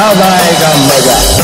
आएगा मजा